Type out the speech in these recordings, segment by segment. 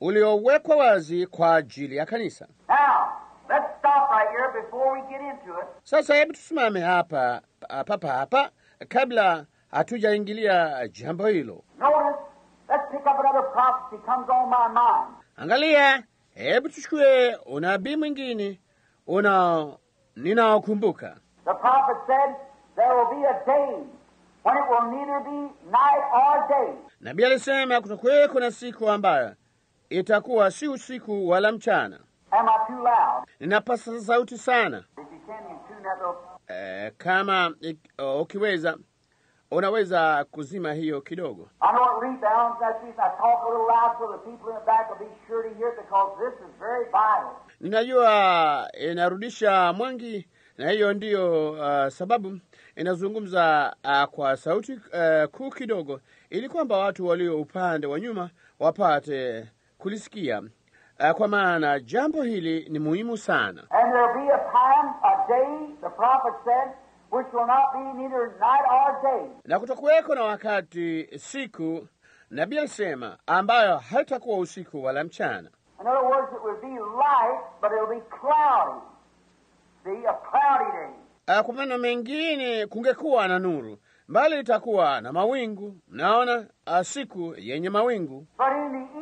uliowekwa wazi kwa ajili ya kanisa. Now, let's stop right here before we get into it. Sasa hebu tusimame hapa pa- papa hapa kabla hatujaingilia jambo hilo. Notice, let's pick up another prophecy comes on my mind. Angalia, hebu tuchukue unabii mwingine una ninaokumbuka. The prophet said, There will be a day when it will neither be night or day. Nabii alisema kutakuweko na siku ambayo itakuwa si usiku wala mchana. Ninapasa sauti sana. Eh, kama oh, ukiweza unaweza kuzima hiyo kidogo. Ninajua inarudisha mwangi, na hiyo ndiyo uh, sababu inazungumza uh, kwa sauti uh, kuu kidogo, ili kwamba watu walio upande wa nyuma wapate kulisikia uh, kwa maana jambo hili ni muhimu sana. Na kutokuweko na wakati, siku, nabii alisema, ambayo haitakuwa usiku wala mchana. In other words, it will be light, but it'll be cloudy. See, a cloudy day. Uh, kwa maneno mengine, kungekuwa na nuru, mbali itakuwa na mawingu. Mnaona, uh, siku yenye mawingu. But in the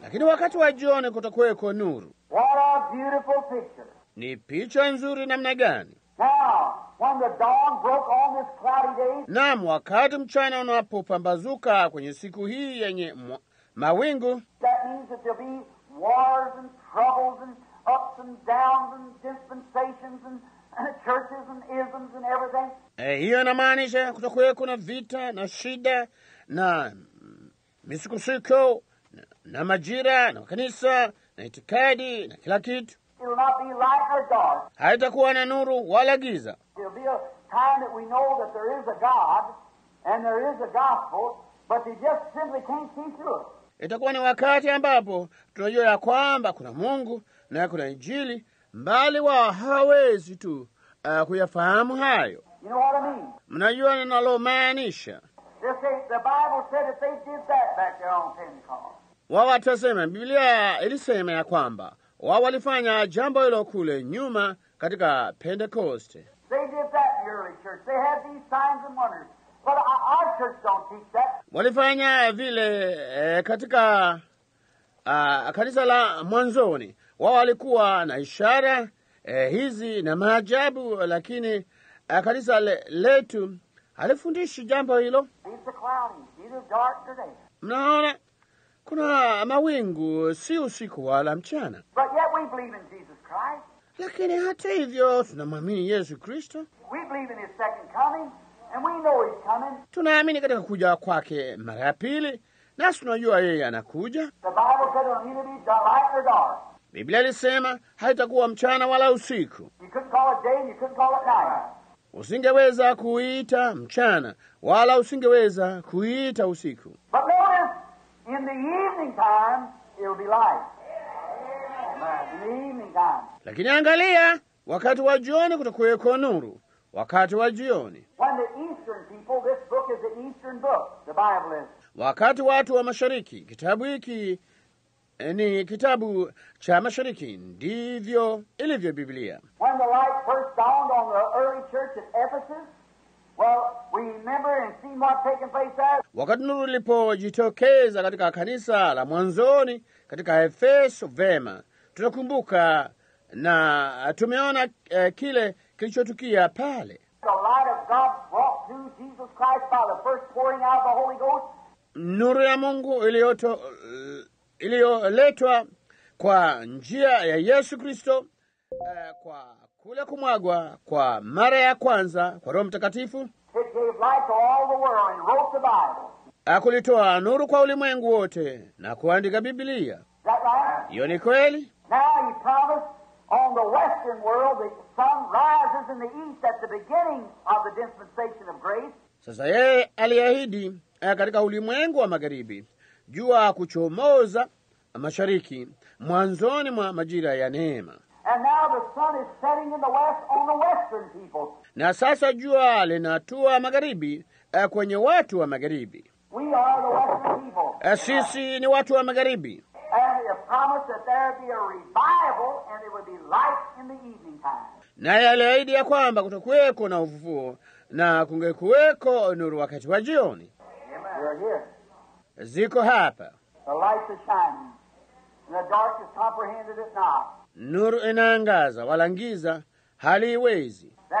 Lakini wakati wa jioni kutakuweko nuru. Ni picha nzuri namna gani! Now, when the dawn broke on this cloudy day, Naam, wakati mchana unapopambazuka kwenye siku hii yenye mawingu, hiyo inamaanisha kutakuweko na vita na shida na misukosuko na, na majira na makanisa na itikadi na kila kitu. Haitakuwa na nuru wala giza. It'll be a time that we know that there is a God and there is a gospel, but they just simply can't see through it. Itakuwa ni wakati ambapo tunajua ya kwamba kuna Mungu na kuna Injili, mbali wao hawawezi tu uh, kuyafahamu hayo. You know I mean? Mnajua ninalomaanisha? Watasema, Biblia ilisema ya kwamba wao walifanya jambo hilo kule nyuma katika Pentekoste. they did that in the early church. They had these signs and wonders. But our our church don't teach that. Walifanya vile eh, katika uh, kanisa la mwanzoni. Wao walikuwa na ishara eh, hizi na maajabu, lakini uh, kanisa le, letu halifundishi jambo hilo. Mnaona, kuna mawingu, si usiku wala mchana, But yet we believe in Jesus Christ. lakini hata hivyo tunamwamini Yesu Kristo. We believe in His second coming, and we know He's coming. Tunaamini katika kuja kwake mara ya pili, nasi tunajua yeye anakuja. Biblia ilisema haitakuwa mchana wala usiku. Usingeweza kuita mchana wala usingeweza kuita usiku. But notice, in the evening time, it'll be light. In the evening time. Lakini angalia, wakati wa jioni kutakuweko nuru. Wakati wa jioni, When the eastern people, book is the eastern book, the Bible is. wakati watu wa mashariki, kitabu hiki ni kitabu cha mashariki, ndivyo ilivyo Biblia. When the light first dawned on the early church at Ephesus, well, we remember and see what taking place there. Wakati nuru ilipojitokeza katika kanisa la mwanzoni katika Efeso, vema tunakumbuka na tumeona eh, kile kilichotukia pale. The light of God brought through Jesus Christ by the first pouring out of the Holy Ghost. Nuru ya Mungu iliyoto iliyoletwa kwa njia ya Yesu Kristo, eh, kwa kule kumwagwa kwa mara ya kwanza kwa Roho Mtakatifu, akulitoa nuru kwa ulimwengu wote na kuandika Biblia. Hiyo ni kweli. Sasa yeye aliahidi eh, katika ulimwengu wa magharibi jua kuchomoza mashariki mwanzoni mwa majira ya neema, And now the sun is setting in the west on the western people. na sasa jua linatua magharibi eh, kwenye watu wa magharibi. We are the western people. Eh, Sisi ni watu wa magharibi, naye aliahidi ya kwamba kutokuweko na ufufuo na kungekuweko nuru wakati wa jioni. Ziko hapa, The lights are shining. And the darkness comprehended it not. nuru inaangaza, wala giza haliiwezi. Than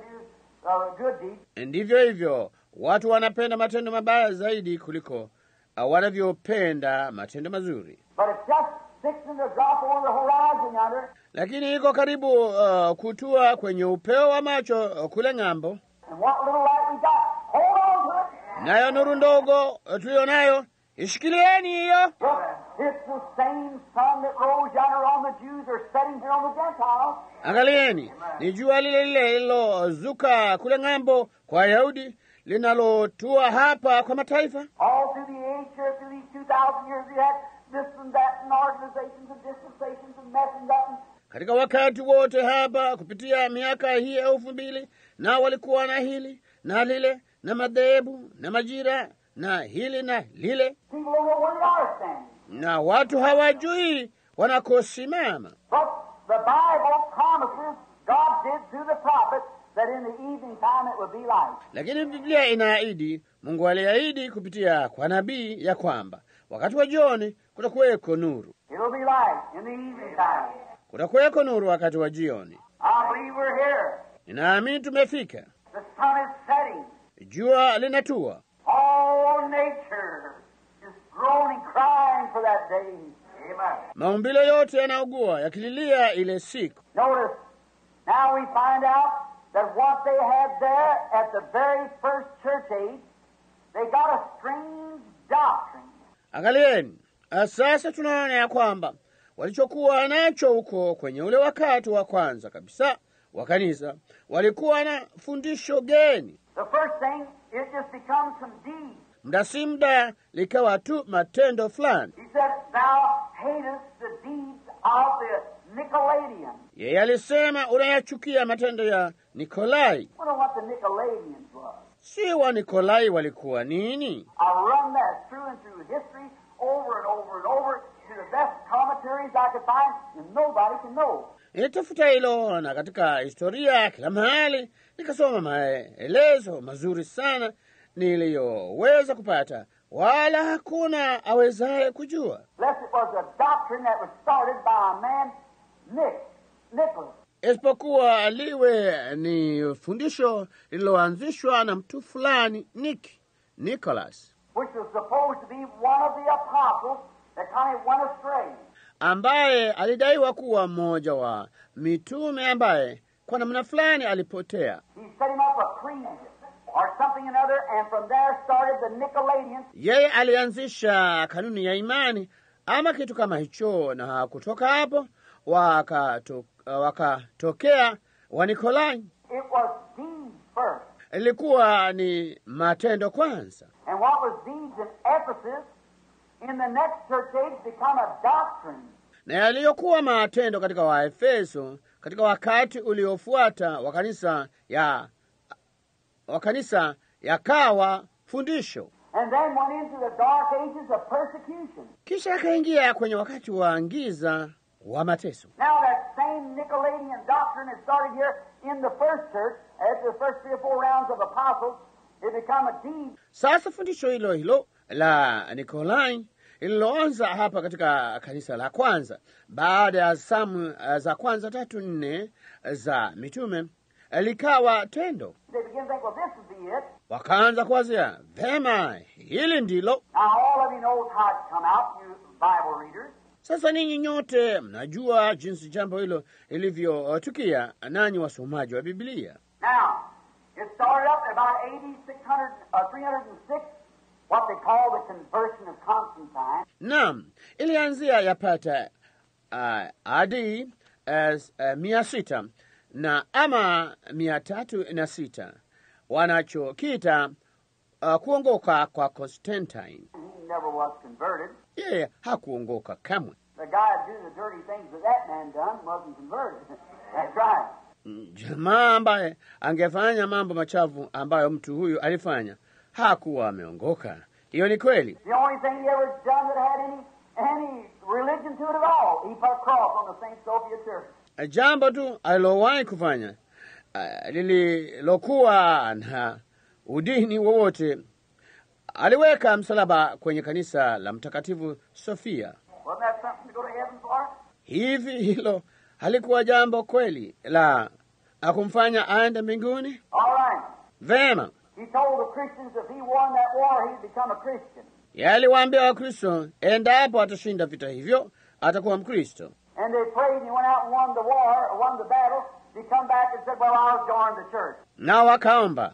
do uh, good deeds. Ndivyo hivyo, watu wanapenda matendo mabaya zaidi kuliko uh, wanavyopenda matendo mazuri. But it's just fixing to drop over the horizon yonder. Lakini iko karibu uh, kutua kwenye upeo wa macho uh, kule ng'ambo, And what little light we got, hold on to it. Nayo nuru ndogo uh, tuliyo nayo ishikilieni hiyo. Angalieni, ni jua lile lile lilozuka kule ng'ambo kwa Wayahudi linalotua hapa kwa mataifa. All through the age here, through these 2,000 years, we had this and that and organizations and dispensations and mess and that. And Katika wakati wote hapa kupitia miaka hii elfu mbili nao walikuwa na hili na lile na madhehebu na majira na hili na lile, na watu hawajui wanakosimama. But the Bible promises, God did through the prophet, that in the evening time it would be light. Lakini Biblia inaahidi, Mungu aliahidi kupitia kwa nabii ya kwamba wakati wa jioni kutakuweko nuru, It'll be light in the evening time. kutakuweko nuru wakati wa jioni. Ninaamini tumefika, Jua linatua, All nature is groaning, crying for that day. Amen. maumbile yote yanaugua yakililia ile siku. Notice, now we find out that what they had there at the very first church age, they got a strange doctrine. Angalieni, sasa tunaona ya kwamba walichokuwa nacho huko kwenye ule wakati wa kwanza kabisa wa kanisa walikuwa na fundisho geni. Muda si mda likawa tu matendo fulani. Yeye alisema unayachukia matendo ya Nikolai. Si wa Nikolai walikuwa nini? Nilitafuta hilo na katika historia kila mahali nikasoma maelezo mazuri sana niliyoweza kupata, wala hakuna awezaye kujua, isipokuwa liwe ni fundisho lililoanzishwa na mtu fulani Nick Nicholas, which was supposed to be one of the apostles that kind of went astray. ambaye alidaiwa kuwa mmoja wa mitume ambaye kwa namna fulani alipotea. Yeye alianzisha kanuni ya imani ama kitu kama hicho, na kutoka hapo wakatokea waka Wanikolai. Ilikuwa ni matendo kwanza, And what was deeds in Ephesus, in the next church age, become a doctrine. na yaliyokuwa matendo katika Waefeso katika wakati uliofuata wa kanisa ya wa kanisa yakawa fundisho, kisha akaingia kwenye wakati wa ngiza wa mateso. Sasa fundisho hilo hilo la Nikolai lililoanza hapa katika kanisa la kwanza baada ya zamu uh, za kwanza tatu nne za mitume likawa tendo. Wakaanza kuwazia vema, hili ndilo sasa. Ninyi nyote mnajua jinsi jambo hilo lilivyotukia, nanyi wasomaji wa Biblia. Now, it started up about AD 600, uh, 306, Naam, ilianzia yapata uh, adi as, uh, mia sita na ama mia tatu na sita wanachokita uh, kuongoka kwa Constantine. Yeye never was converted. Yeye hakuongoka kamwe. The guy that do the dirty things that that man done wasn't converted. That's right. Mm, Jamaa ambaye angefanya mambo machafu ambayo mtu huyu alifanya hakuwa ameongoka. Hiyo ni kweli. Church. Jambo tu alilowahi kufanya uh, lililokuwa na udini wowote, aliweka msalaba kwenye kanisa la Mtakatifu Sofia. Hivi hilo halikuwa jambo kweli la akumfanya aende mbinguni? All right. Vema, Yeye aliwaambia Wakristo endapo atashinda vita hivyo atakuwa Mkristo. Nao wakaomba,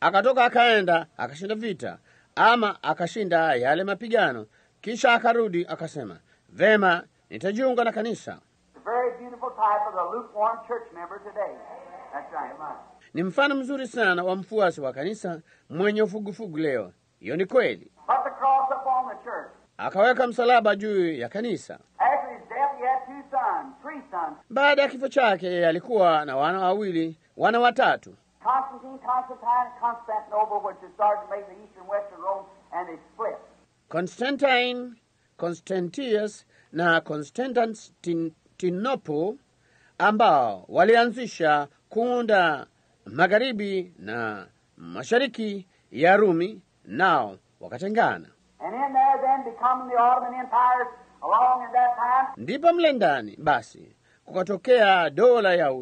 akatoka akaenda akashinda vita, ama akashinda yale mapigano, kisha akarudi akasema, vema, nitajiunga na kanisa. Very beautiful type of the lukewarm church member today. That's right. Ni mfano mzuri sana wa mfuasi wa kanisa mwenye ufugufugu leo. Hiyo ni kweli. Akaweka msalaba juu ya kanisa. Baada ya kifo chake, yeye alikuwa na wana wawili, wana watatu. Constantine, Constantius na Constantinople ambao walianzisha kuunda magharibi na mashariki ya Rumi, nao wakatengana. Ndipo mle ndani basi kukatokea dola ya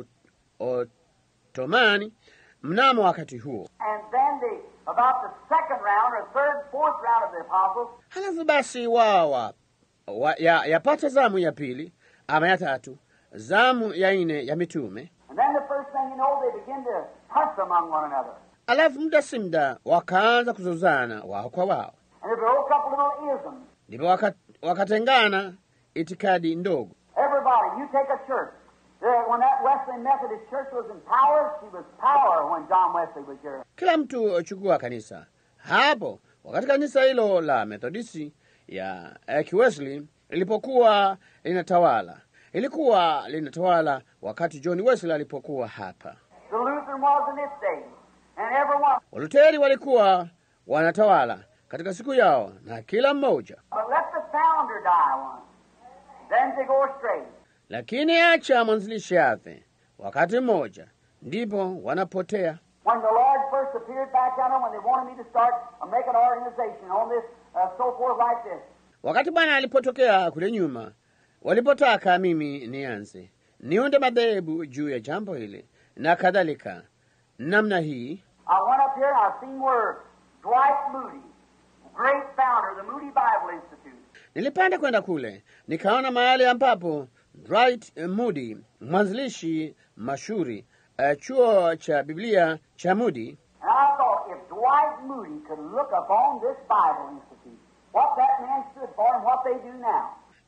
Otomani mnamo wakati huo. Halafu basi wao wa, wa, ya, yapata zamu ya pili ama ya tatu, zamu ya nne ya mitume. And then the first thing you know, they begin to hunt among one another. Alafu muda si muda wakaanza kuzozana wao kwa wao, ndipo waka, wakatengana itikadi ndogo. Everybody, you take a church. There, when that Wesley Methodist church was in power, she was power when John Wesley was here. Kila mtu chukua kanisa hapo. Wakati kanisa hilo la Methodisti ya eh, Kiwesley lilipokuwa linatawala, ilikuwa linatawala wakati John Wesley alipokuwa hapa. Waluteri walikuwa wanatawala katika siku yao, na kila mmoja. Lakini acha mwanzilishi afe wakati mmoja, ndipo wanapotea. Uh, uh, Wakati Bwana alipotokea kule nyuma, walipotaka mimi nianze niunde madhehebu juu ya jambo hili na kadhalika. Namna hii, nilipanda kwenda kule nikaona mahali ambapo Dwight Moody, mwanzilishi mashuri uh, chuo cha Biblia cha Moody,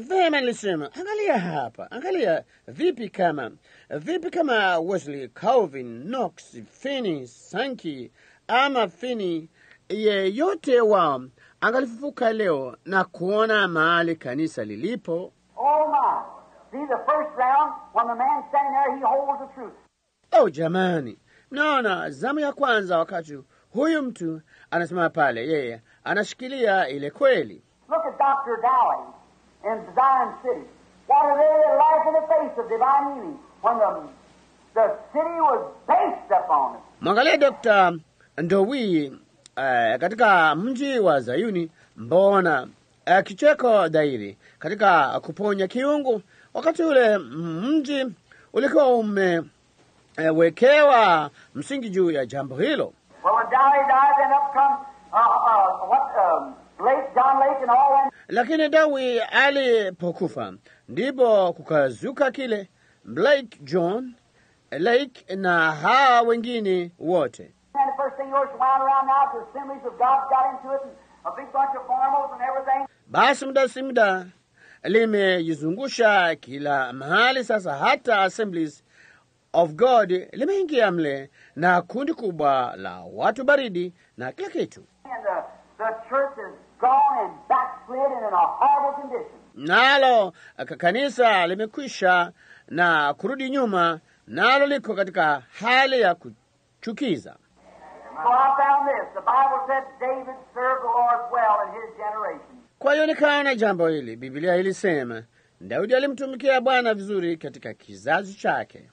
Vema, nilisema angalia hapa, angalia vipi kama vipi kama Wesley, Calvin, Knox, Finney, Sankey ama Finney, yeyote wao angalifufuka leo na kuona mahali kanisa lilipo. Oh my. See the first round, when the man's standing there, he holds the truth. Oh jamani, naona zamu ya kwanza, wakati huyu mtu anasimama pale, yeye anashikilia ile kweli. Look at Dr. Dowling in Zion City. What a really life in the face of divine healing when the, the city was based upon it. Mwangalie Dr. Ndowi uh, katika mji wa Zayuni, mbona uh, kicheko dhahiri katika kuponya kiungu, wakati ule mji ulikuwa umewekewa msingi juu ya jambo hilo. Well, uh, uh, Lake John Lake and all them. Lakini Dawi alipokufa, ndipo kukazuka kile Blake John Lake na hawa wengine wote. Basi muda si muda limejizungusha kila mahali sasa, hata Assemblies of God limeingia mle na kundi kubwa la watu baridi na kila kitu, And the, the nalo ka- kanisa limekwisha na kurudi nyuma, nalo liko katika hali ya kuchukiza. Kwa hiyo nikaona jambo hili, Biblia ilisema Daudi alimtumikia Bwana vizuri katika kizazi chake.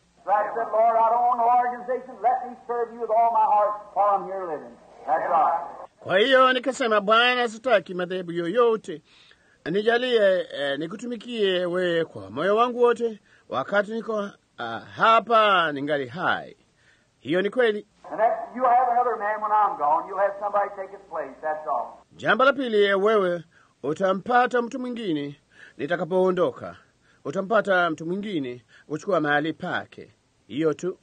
So Kwa hiyo nikasema, Bwana, sitaki madhehebu yoyote, nijalie eh, nikutumikie wewe kwa moyo wangu wote wakati niko uh, hapa ningali hai. Hiyo ni kweli. Jambo la pili, wewe utampata mtu mwingine nitakapoondoka, utampata mtu mwingine kuchukua mahali pake. Hiyo tu,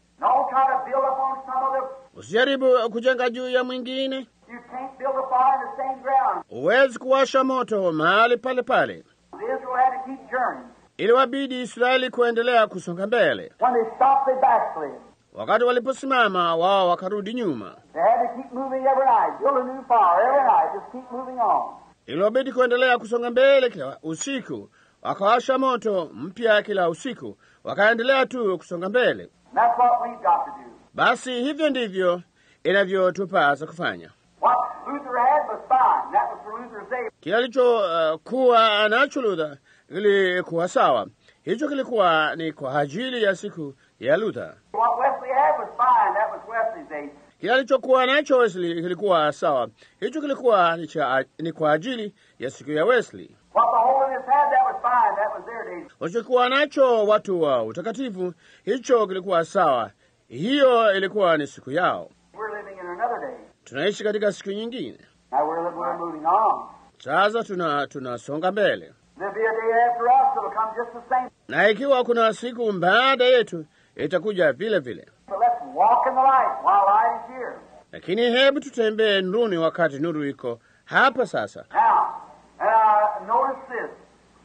usijaribu kujenga juu ya mwingine. You can't build a fire in the same ground. Huwezi kuwasha moto mahali pale pale. Iliwabidi Israeli kuendelea kusonga mbele. Wakati waliposimama, wao wakarudi nyuma. Iliwabidi kuendelea kusonga mbele kila usiku, wakawasha moto mpya kila usiku, wakaendelea tu kusonga mbele. Basi hivyo ndivyo inavyotupasa kufanya. Alichokuwa uh, nacho Luther kilikuwa sawa. Hicho kilikuwa ni kwa ajili ya siku ya Luther. Day. Kile alichokuwa nacho Wesley kilikuwa sawa. Hicho kilikuwa ni, cha, ni kwa ajili ya siku ya Wesley. Walichokuwa nacho watu wa utakatifu, hicho kilikuwa sawa. Hiyo ilikuwa ni siku yao. Tunaishi katika siku nyingine. Sasa tuna tunasonga mbele, na ikiwa kuna siku baada yetu itakuja vile vile, lakini hebu tutembee nuruni wakati nuru iko hapa sasa. Now, uh, notice this.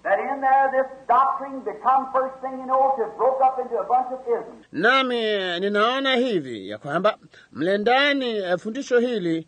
That in there, this doctrine become first thing you know, to broke up into a bunch of isms. Nami ninaona hivi ya kwamba mle ndani eh, fundisho hili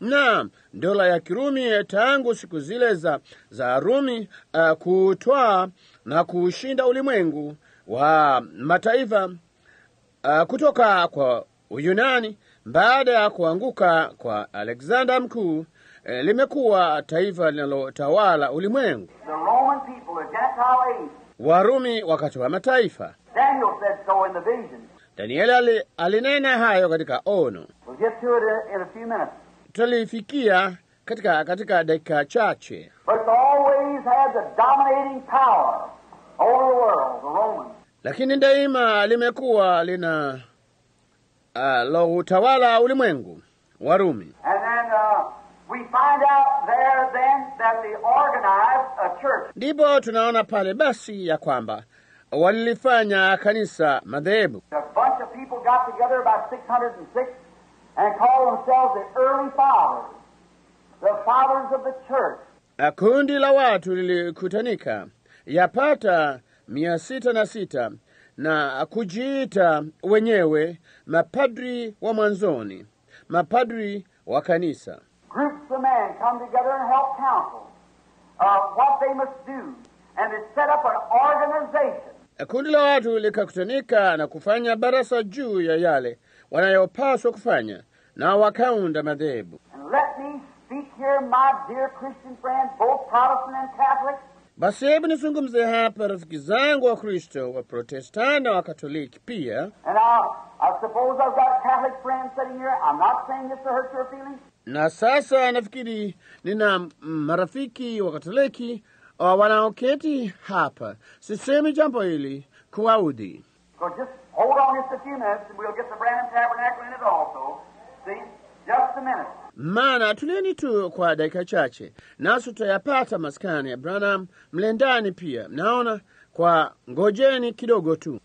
Naam, dola ya Kirumi tangu siku zile za, za Rumi uh, kutwaa na kushinda ulimwengu wa mataifa uh, kutoka kwa Uyunani baada ya kuanguka kwa Alexander mkuu eh, limekuwa taifa linalotawala ulimwengu. Warumi wakati wa mataifa. Daniel said so in the vision. Danieli alinena hayo katika ono. We'll Tutalifikia katika katika dakika chache. But it's always had the dominating power over the world, the Romans. lakini daima limekuwa lina uh, lo utawala ulimwengu Warumi. Uh, we find out there then that they organized a church. Ndipo tunaona pale basi ya kwamba walilifanya kanisa madhehebu. Kundi la watu lilikutanika yapata mia sita na sita na kujiita wenyewe mapadri wa mwanzoni, mapadri wa kanisa. Uh. Kundi la watu likakutanika na kufanya barasa juu ya yale wanayopaswa kufanya, na wakaunda madhehebu. Protestant. Basi hebu nizungumze hapa, rafiki zangu wa Kristo wa Protestani na wa Katoliki pia. Na sasa nafikiri nina marafiki wa Katoliki uh, wanaoketi hapa. Sisemi jambo hili kuwaudhi, So just Hold on just a few minutes and we'll get the Branham Tabernacle in it also. See? Just a minute. maana tulieni tu kwa dakika chache, nasi tutayapata maskani ya Branham mle ndani pia. Mnaona, kwa ngojeni kidogo tu.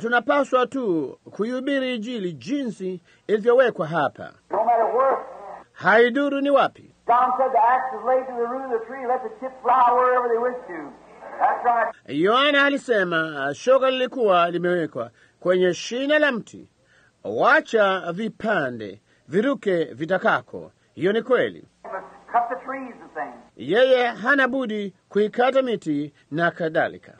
Tunapaswa tu kuihubiri ijili jinsi ilivyowekwa hapa, No haiduru ni wapi. John said the axe is laid to the root of the tree, let the chip fly wherever they wish to. Yohana alisema ah, shoka lilikuwa limewekwa kwenye shina la mti, wacha vipande viruke vitakako. Hiyo ni kweli. Yeye hana budi kuikata miti na kadhalika.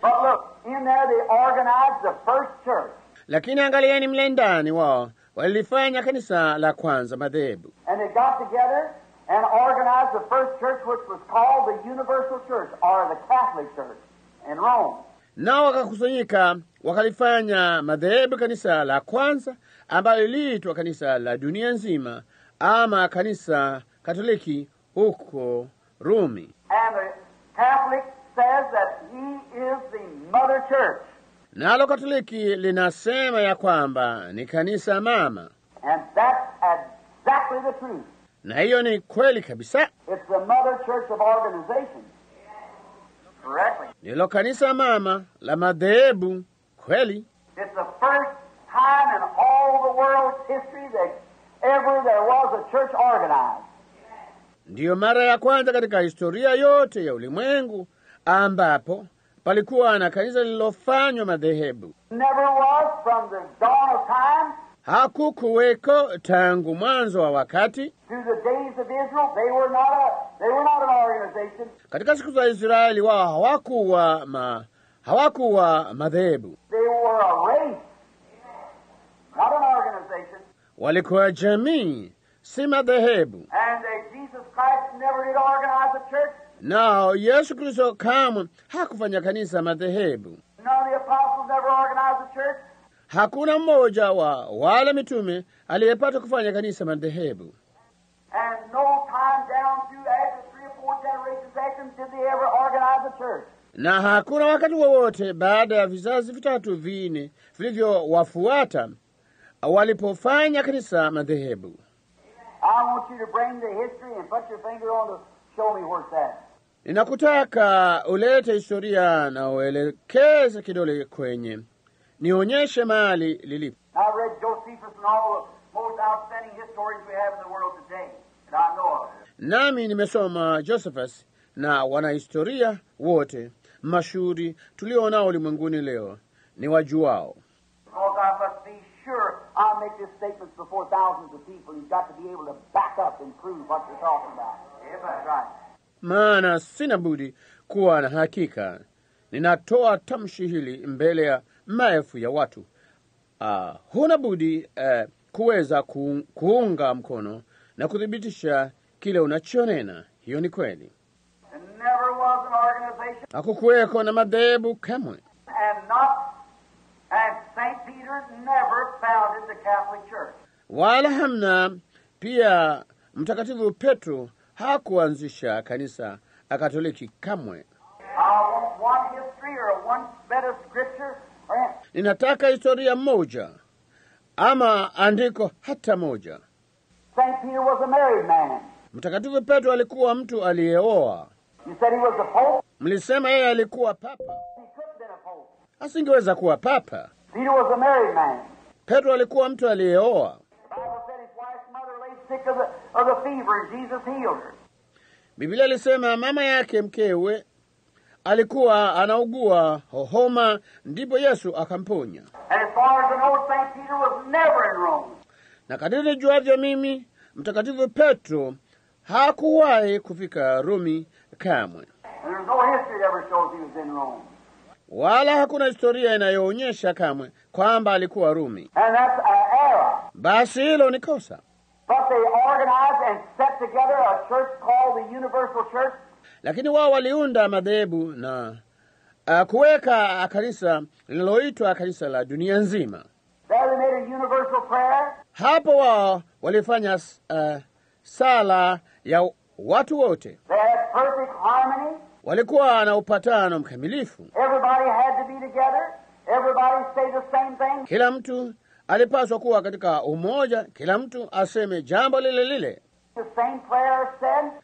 Lakini angalieni mle ndani wao walilifanya kanisa la kwanza madhehebu, Nao wakakusanyika wakalifanya madhehebu kanisa la kwanza ambalo liliitwa kanisa la dunia nzima ama kanisa Katoliki huko Rumi. And the Catholic says that he is the mother church. Nalo Katoliki linasema ya kwamba ni kanisa mama, And that's exactly the truth. na hiyo ni kweli kabisa. It's the mother church of organization. Ndilo kanisa mama la madhehebu kweli. It's the first time in all the world's history that ever there was a church organized. Ndiyo mara ya kwanza katika historia yote ya ulimwengu ambapo palikuwa na kanisa lililofanywa madhehebu. Never was from the dawn of time Hakukuweko tangu mwanzo wa wakati. Katika siku za Israeli wao hawakuwa ma, hawakuwa madhehebu, They were a race, not an organization. walikuwa jamii, si madhehebu. And that Jesus Christ never did organize a church. Nao Yesu Kristo kamwe hakufanya kanisa madhehebu. Hakuna mmoja wa wale mitume aliyepata kufanya kanisa madhehebu, no na hakuna wakati wowote baada ya vizazi vitatu vine vilivyowafuata walipofanya kanisa madhehebu. Ninakutaka ulete historia na uelekeze kidole kwenye, nionyeshe mahali lilipo. Nami nimesoma Josephus na wanahistoria wote mashuhuri tulionao ulimwenguni leo ni wajuao, right. maana sina budi kuwa na hakika. Ninatoa tamshi hili mbele ya maelfu ya watu. Uh, huna budi uh, kuweza ku, kuunga mkono na kuthibitisha kile unachonena. Hiyo ni kweli. Hakukuweko na madhehebu kamwe, wala hamna. Pia Mtakatifu Petro hakuanzisha kanisa Akatoliki Katoliki kamwe. Ninataka historia moja ama andiko hata moja. Mtakatifu Petro alikuwa mtu aliyeoa. Mlisema yeye alikuwa papa, asingeweza kuwa papa. Petro alikuwa mtu aliyeoa. Biblia ilisema mama yake mkewe alikuwa anaugua homa, ndipo Yesu akamponya. Na kadiri nijuavyo mimi, Mtakatifu Petro hakuwahi kufika Rumi kamwe, wala hakuna historia inayoonyesha kamwe kwamba alikuwa Rumi. Basi hilo ni kosa. Lakini wao waliunda madhehebu na uh, kuweka kanisa linaloitwa kanisa la dunia nzima. Hapo wao walifanya uh, sala ya watu wote, They had perfect harmony. walikuwa na upatano mkamilifu. Everybody had to be together. everybody say the same thing? Kila mtu alipaswa kuwa katika umoja, kila mtu aseme jambo lile lile.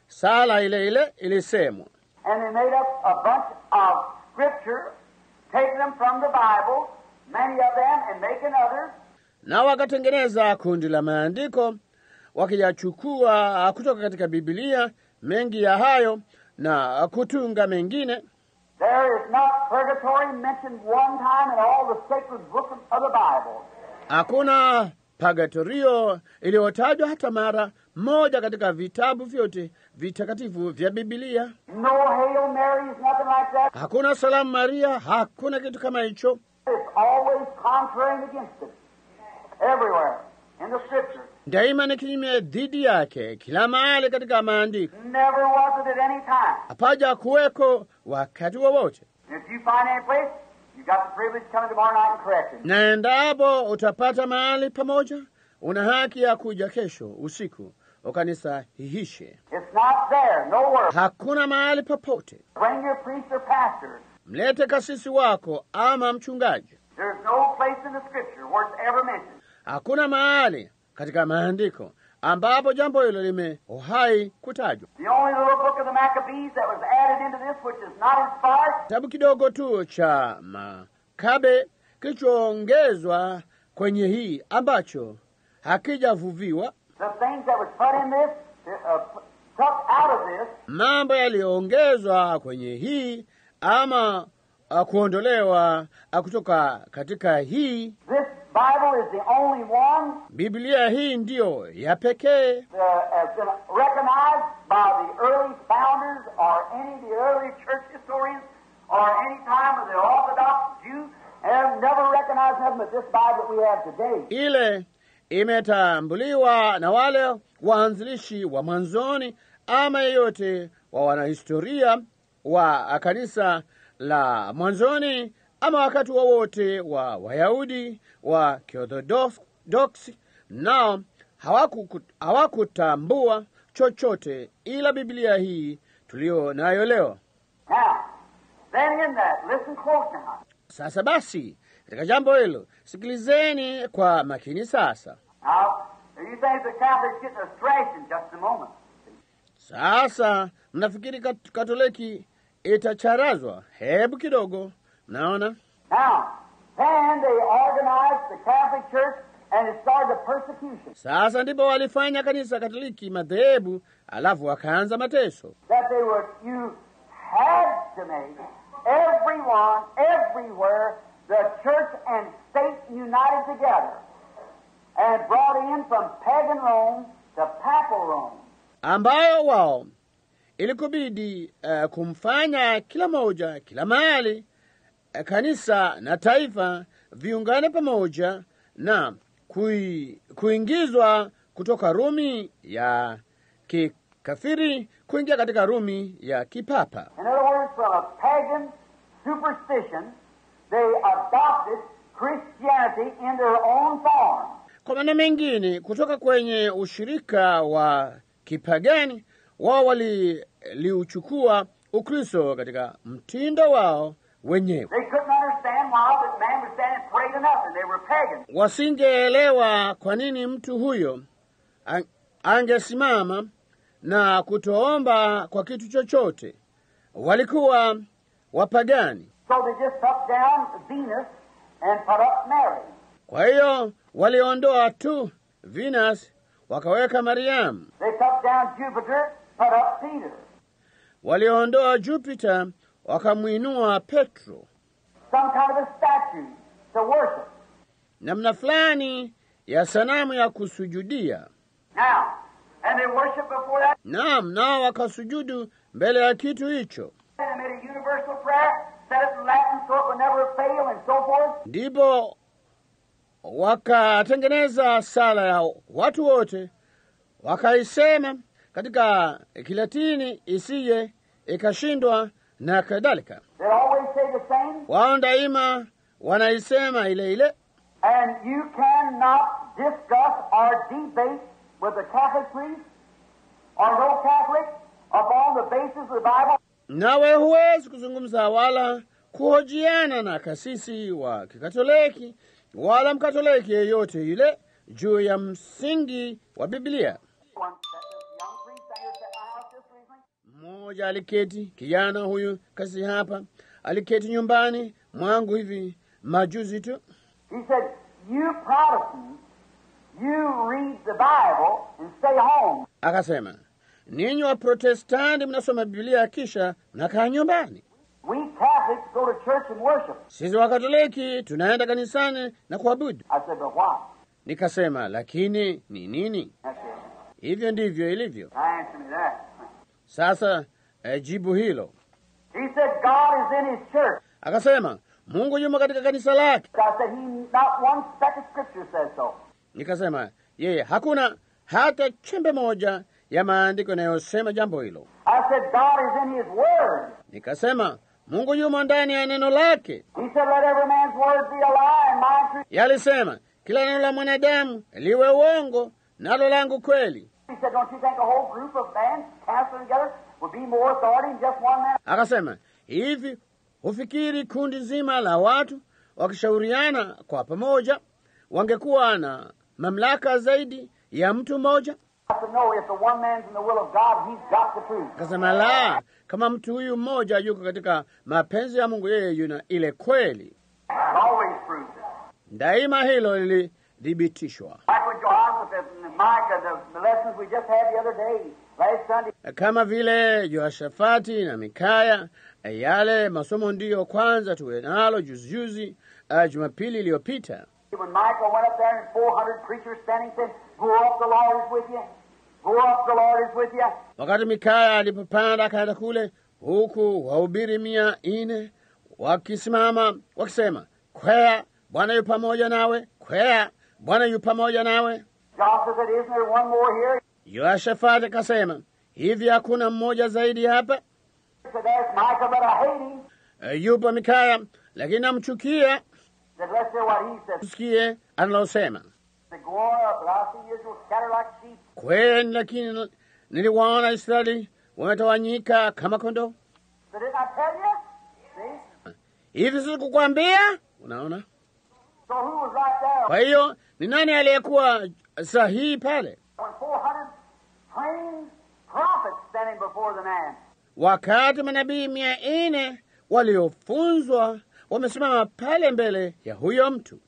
Sala ile ile ilisemwa, and they made up a bunch of scripture, taking them from the Bible, many of them, and making others. na wakatengeneza kundi la maandiko wakiyachukua kutoka katika Biblia mengi ya hayo na kutunga mengine. There is not purgatory mentioned one time in all the sacred books of the Bible. Hakuna pagatorio iliyotajwa hata mara moja katika vitabu vyote vitakatifu vya Bibilia. No Hail Marys, nothing like that. Hakuna salamu Maria, hakuna kitu kama hicho. Daima ni kinyume dhidi yake, kila mahali katika maandiko. Hapaja kuweko wakati wowote. If na endapo utapata mahali pamoja, una haki ya kuja kesho usiku ukanisahihishe. It's not. Hakuna mahali popote. Mlete kasisi wako ama mchungaji. No. Hakuna mahali katika maandiko ambapo jambo hilo lime uhai kutajwa. The only little book of the Maccabees that was added into this, which is not inspired, Kitabu kidogo tu cha Makabe kilichoongezwa kwenye hii ambacho hakijavuviwa the things that was put in this, uh, took out of this, mambo yaliyoongezwa kwenye hii ama uh, kuondolewa uh, kutoka katika hii this Bible is the only one Biblia hii ndiyo ya pekee has been recognized by the early founders or any of the early church historians or any time of the Orthodox Jew have never recognized nothing but this Bible that we have today. ile imetambuliwa na wale waanzilishi wa mwanzoni ama yeyote wa wanahistoria wa kanisa la mwanzoni ama wakati wowote wa Wayahudi wa Kiorthodoksi, nao hawakutambua hawaku- chochote ila Biblia hii tuliyo nayo leo. Now. Sasa basi, katika jambo hilo sikilizeni kwa makini sasa. Now. Sasa mnafikiri kat Katoliki itacharazwa? Hebu kidogo, mnaona. Now, then they organized the Catholic Church and it started the persecution Sasa ndipo walifanya kanisa Katoliki madhehebu, alafu wakaanza mateso. that they would, you had to make everyone, everywhere, the church and state united together and brought in from pagan Rome to papal Rome. ambayo wao ilikubidi uh, kumfanya kila moja kila mahali kanisa na taifa viungane pamoja na kui, kuingizwa kutoka Rumi ya kikafiri kuingia katika Rumi ya kipapa. In other words, from a pagan superstition, they adopted Christianity in their own form. Kwa maana mengine, kutoka kwenye ushirika wa kipagani wao waliuchukua Ukristo katika mtindo wao wenyewe. They couldn't understand why that man was standing praying to nothing. They were pagans. Wasingeelewa kwa nini mtu huyo angesimama na kutoomba kwa kitu chochote. Walikuwa wapagani. So they just took down Venus and put up Mary. Kwa hiyo waliondoa tu Venus wakaweka Mariamu, They took down Jupiter, put up Peter. waliondoa Jupiter wakamwinua Petro, namna fulani ya sanamu ya kusujudia. Now, and they worship before that. Naam, nao wakasujudu mbele ya kitu hicho. Ndipo wakatengeneza sala ya watu wote, wakaisema katika Kilatini isije ikashindwa na kadhalika. They always say the same, Wao daima wanaisema ile ile, and you cannot discuss or debate with a Catholic priest or no Catholic upon the basis of the Bible. nawe huwezi kuzungumza wala kuhojiana na kasisi wa Kikatoliki wala Mkatoliki yeyote yule juu ya msingi wa Biblia. Mmoja aliketi, kijana huyu kasi hapa aliketi nyumbani mwangu hivi majuzi tu, He said, You Protestants, you read the Bible and stay home. akasema, ninyi wa Protestanti mnasoma Biblia kisha mnakaa nyumbani. We Catholics go to church and worship. Sisi Wakatoliki tunaenda kanisani na kuabudu. I said, But why? Nikasema, lakini ni nini? Hivyo ndivyo ilivyo. Sasa jibu hilo. He said, God is in his church. Akasema, Mungu yumo katika kanisa lake. So. Nikasema, yeye hakuna hata chembe moja ya maandiko yanayosema jambo hilo. I said, God is in his word. Nikasema, Mungu yumo ndani ya neno lake. Yalisema, kila neno la mwanadamu liwe uongo, nalo langu kweli. He said, Don't you think a whole group of men Akasema, hivi hufikiri kundi zima la watu wakishauriana kwa pamoja wangekuwa na mamlaka zaidi ya mtu mmoja? Akasema, la, kama mtu huyu mmoja yuko katika mapenzi ya Mungu, yeye yuna ile kweli. Daima hilo lilithibitishwa, Kama vile Yoshafati na Mikaya. Yale masomo ndiyo kwanza tuwe nalo juzijuzi, uh, Jumapili iliyopita. When Michael went up there and 400 preachers standing said, Go up, the Lord is with you. Go up, the Lord is with you. Wakati Mikaya alipopanda akaenda kule, huku wahubiri mia nne wakisimama wakisema, kwea, Bwana yu pamoja nawe, kwea, Bwana yu pamoja nawe. Yoshafati akasema, hivi hakuna mmoja zaidi hapa? He said, There's Micah, but I hate him. E, yupo Mikaya, lakini namchukia. Tusikie analosema. Kweli, lakini niliwaona Israeli wametawanyika kama kondoo. Hivi sikukwambia? Unaona? So? Kwa hiyo ni nani aliyekuwa sahihi pale? When 400 trained prophets standing before the man. Wakati manabii mia nne waliofunzwa wamesimama pale mbele ya huyo mtu,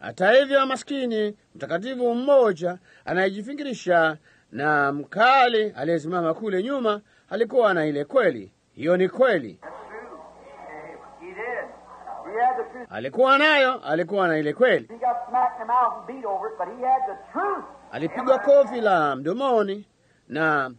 hata hivyo, maskini mtakatifu mmoja anayejifingirisha na mkali aliyesimama kule nyuma alikuwa na ile kweli. Hiyo ni kweli, That's true. He did. He had the truth. Alikuwa nayo, alikuwa na ile kweli. Alipigwa kofi la mdomoni na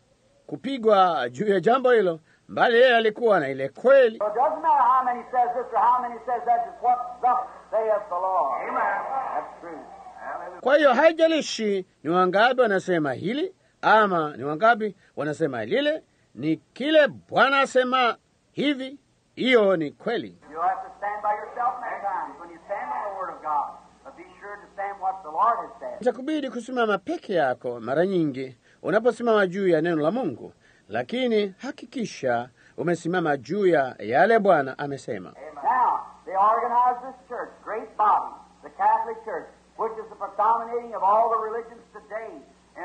kupigwa juu ya jambo hilo, mbali yeye alikuwa na ile kweli. So it doesn't matter how many says this or how many says that, it's what thus saith the Lord. Amen. That's true. Hallelujah. Kwa hiyo haijalishi ni wangapi wanasema hili ama ni wangapi wanasema lile, ni kile Bwana asema hivi, hiyo ni kweli. Itakubidi kusimama peke yako mara nyingi unaposimama juu ya neno la Mungu, lakini hakikisha umesimama juu ya yale Bwana amesema. Now, they organized this church, great body, the Catholic Church, which is the predominating of all the religions today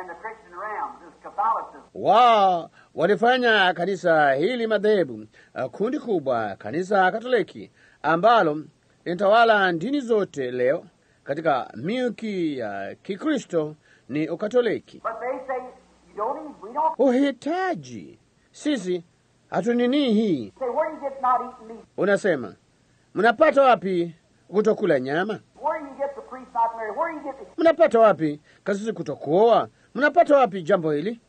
in the Christian realm, is Catholicism. Wao walifanya kanisa hili madhehebu, uh, kundi kubwa, kanisa Katoliki ambalo linatawala ndini zote leo katika milki ya Kikristo ni Ukatoliki. Uhitaji sisi hatunini hii. Unasema mnapata wapi kutokula nyama? Mnapata wapi kasisi kutokuoa? Mnapata wapi jambo hili?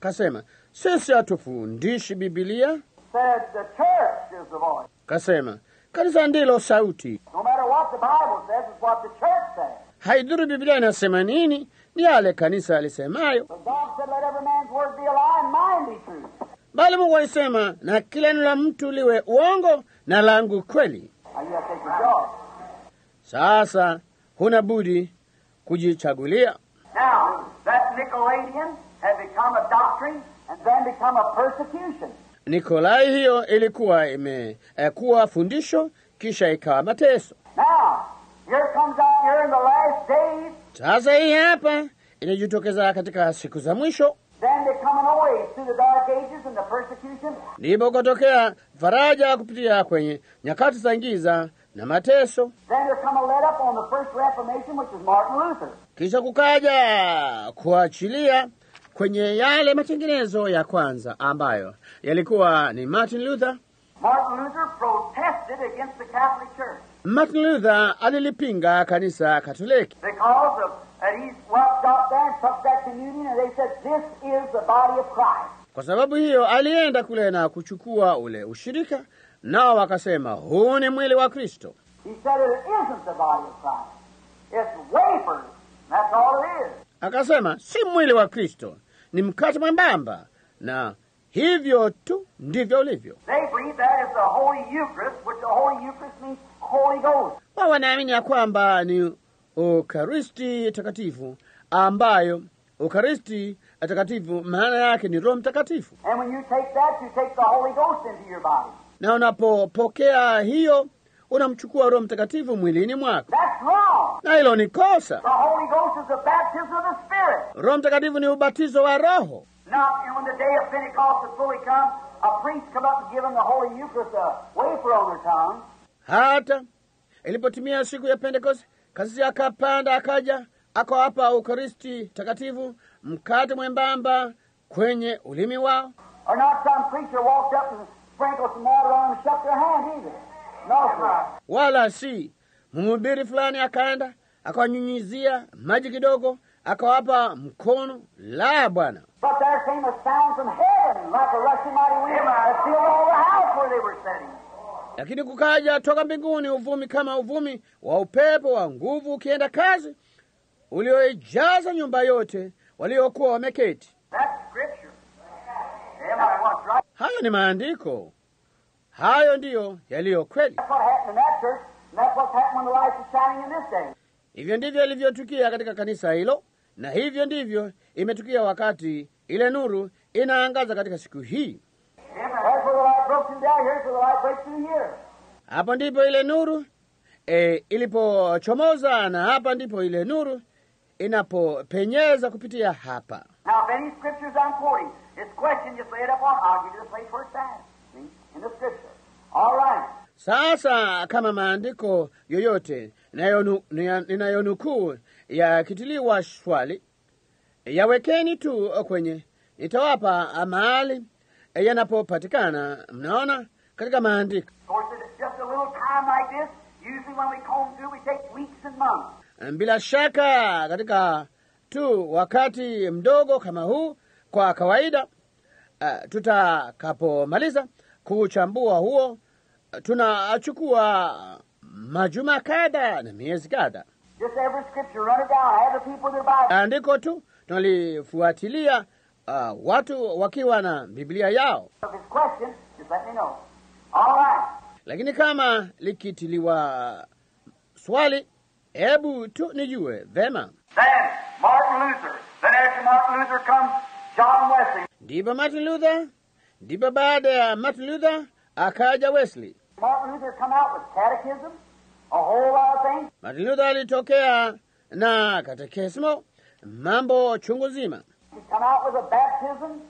Kasema sisi hatufundishi Bibilia. Kasema kanisa ndilo sauti. Haidhuru Biblia inasema nini, ni yale kanisa alisemayo. Bali Mungu alisema, na kila neno la mtu liwe uongo na langu kweli. Sasa huna budi kujichagulia. Now, that Nicolaitan had become a doctrine and then become a persecution. Nikolai hiyo ilikuwa imekuwa fundisho kisha ikawa mateso. Sasa hii hapa inajitokeza katika siku za mwisho, then they coming away through the dark ages and the persecution. ndipo kutokea faraja kupitia kwenye nyakati za giza na mateso, Then they're coming led up on the first Reformation, which is Martin Luther. kisha kukaja kuachilia kwenye yale matengenezo ya kwanza ambayo yalikuwa ni Martin Luther. Martin Luther protested against the Catholic Church Martin Luther alilipinga kanisa Katoliki because of that he walked out there and took that communion and they said, This is the body of Christ. Kwa sababu hiyo alienda kule na kuchukua ule ushirika, nao wakasema huu ni mwili wa Kristo. He said it isn't the body of Christ. It's wafers. That's all it is. Akasema si mwili wa Kristo, ni mkate mwembamba, na hivyo tu ndivyo ulivyo. They believe that is the Holy Eucharist, which the Holy Eucharist means Holy Ghost. Wao wanaamini ya kwamba ni Ukaristi takatifu, ambayo Ukaristi takatifu maana yake ni Roho Mtakatifu, na unapopokea hiyo unamchukua Roho Mtakatifu mwilini mwako, na hilo ni kosa. Roho Mtakatifu ni ubatizo wa Roho. Not and when the day of Pentecost is fully come, a priest come up and give them the Holy Eucharist, a wafer on their tongue. Hata ilipotimia siku ya Pentekoste, kazizi akapanda akaja akawapa Ukaristi takatifu mkate mwembamba kwenye ulimi wao, Wala si mhubiri fulani akaenda akawanyunyizia maji kidogo akawapa mkono. La, Bwana! But there came a sound from heaven like a rushing mighty wind that filled all the house where they were sitting. Lakini kukaja toka mbinguni uvumi kama uvumi wa upepo wa nguvu ukienda kazi, ulioijaza nyumba yote waliokuwa wameketi. Hayo ni maandiko, hayo ndiyo yaliyo kweli. Hivyo ndivyo ilivyotukia katika kanisa hilo, na hivyo ndivyo imetukia wakati ile nuru inaangaza katika siku hii. Hapo ndipo ile nuru e, ilipochomoza na hapa ndipo ile nuru inapopenyeza kupitia hapa. Now, Sasa kama maandiko yoyote ninayonukuu yakitiliwa swali, yawekeni tu kwenye, nitawapa mahali yanapopatikana. Mnaona katika maandiko. Bila shaka katika tu wakati mdogo kama huu, kwa kawaida uh, tutakapomaliza kuchambua huo, tunachukua majuma kadha na miezi kadha. Andiko tu tunalifuatilia, uh, watu wakiwa na Biblia yao, right. lakini kama likitiliwa swali, hebu tu nijue vema. Ndipo Martin Luther, ndipo baada ya Martin Luther akaja Wesley. Martin Luther come out with catechism, a whole lot of things. Martin Luther alitokea na katekismo, mambo chungu zima. He come out with a baptism.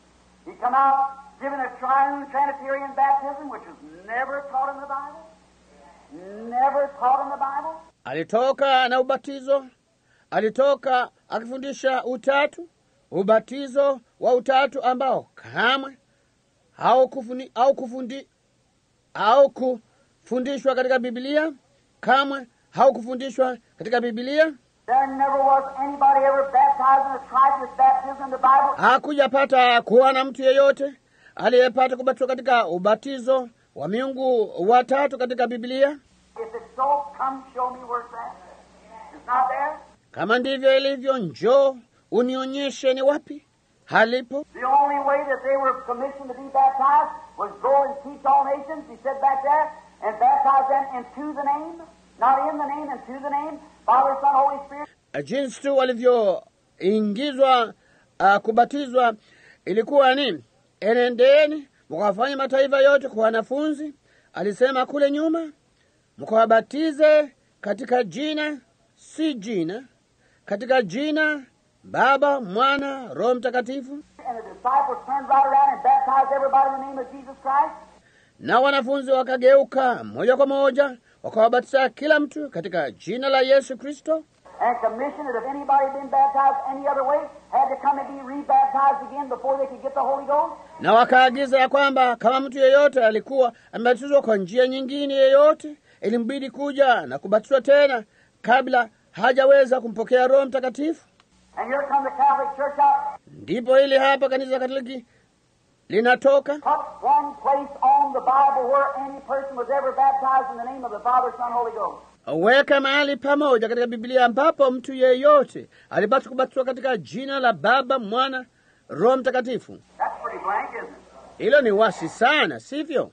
He come out giving a triune Trinitarian baptism, which was never taught in the Bible. Never taught in the Bible. Alitoka na ubatizo, alitoka akifundisha utatu, ubatizo wa utatu ambao kamwe haukufuni- au kufundishwa katika Biblia, kamwe haukufundishwa katika Biblia. Hakujapata kuwa na mtu yeyote aliyepata kubatizwa katika ubatizo wa miungu watatu katika Biblia. So. Kama ndivyo ilivyo, njoo unionyeshe ni wapi halipo. The only way that they were commissioned to be baptized was go and teach all nations, he said back there, and baptize them into the name, not in the name, into the name, Father, Son, Holy Spirit. Jinsi tu walivyoingizwa uh, kubatizwa ilikuwa ni enendeni mkawafanya mataifa yote kwa wanafunzi. Alisema kule nyuma, mkawabatize katika jina, si jina, katika jina Baba, Mwana, Roho Mtakatifu. Na wanafunzi wakageuka moja kwa moja wakawabatiza kila mtu katika jina la Yesu Kristo, And commissioned that if anybody had been baptized any other way, had to come and be rebaptized again before they could get the Holy Ghost. na wakaagiza ya kwamba kama mtu yeyote alikuwa amebatizwa kwa njia nyingine yeyote, ilimbidi kuja na kubatizwa tena kabla hajaweza kumpokea Roho Mtakatifu. Ndipo hili hapa kanisa Katoliki linatoka. Weka mahali pamoja katika Biblia ambapo mtu yeyote alipata kubatizwa katika jina la Baba, Mwana, Roho Mtakatifu. Hilo ni wasi sana, sivyo?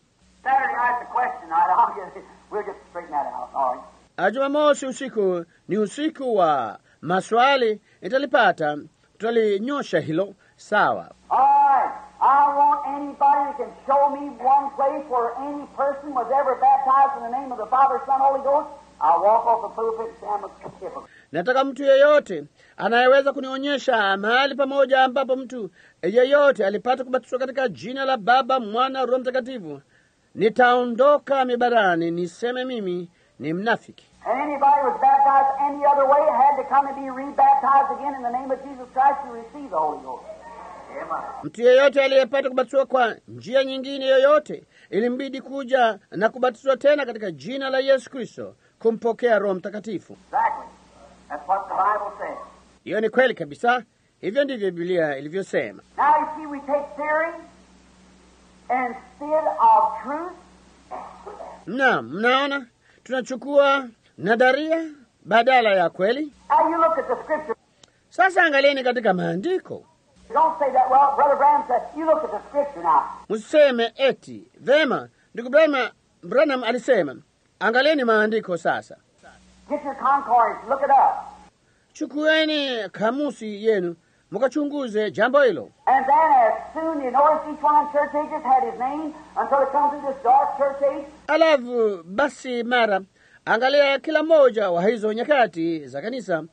Jumamosi usiku ni usiku wa maswali, nitalipata, tutalinyosha hilo sawa. All right. I want anybody that can show me one place where any person was ever baptized in the name of the Father, Son, Holy Ghost. I'll walk off the pulpit and say I'm a hypocrite. Nataka mtu yeyote anayeweza kunionyesha mahali pamoja ambapo mtu yeyote alipata kubatizwa katika jina la Baba, Mwana, Roho Mtakatifu, nitaondoka mibarani niseme mimi ni mnafiki. And anybody who was baptized any other way had to come and be rebaptized again in the name of Jesus Christ to receive the Holy Ghost. Mtu yeyote aliyepata kubatizwa kwa njia nyingine yoyote ilimbidi kuja na kubatizwa tena katika jina la Yesu Kristo kumpokea Roho Mtakatifu. Exactly. That's what the Bible says. Hiyo ni kweli kabisa, hivyo ndivyo Biblia ilivyosema. Now you see, we take theory instead of truth. Na mnaona, tunachukua nadharia badala ya kweli. Sasa angalieni katika maandiko, Don't say that. Well, Brother Branham said, you look at the Scripture now. msiseme eti vema. Ndugu Branham, alisema, angalieni maandiko sasa. Get your concordance, look it up. Chukueni kamusi yenu mukachunguze jambo hilo. Alafu basi mara angalia kila mmoja wa hizo nyakati za kanisa.